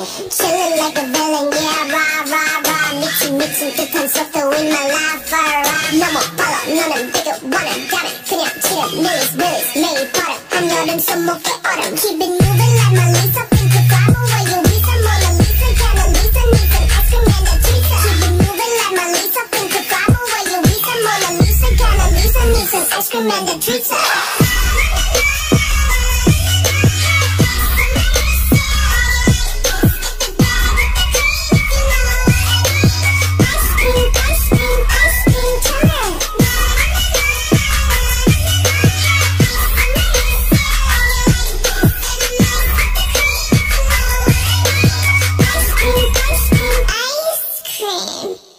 Chillin' like a villain, yeah, rah, rah, rah. 미친 미친 듯한 속도인 my life, alright 너무 빨라, 너는 되게 원해 나는 그냥 지름, millies, millies, 매일 so 한여름 for autumn. Keep it moving like my Lisa. Pink grab away some reason Mona Lisa, Mona Lisa, Nathan Asking me to treat her Keep it moving like my Lisa. Pink grab away some reason Mona Lisa, Mona Lisa, Nathan Asking me to treat her Oh.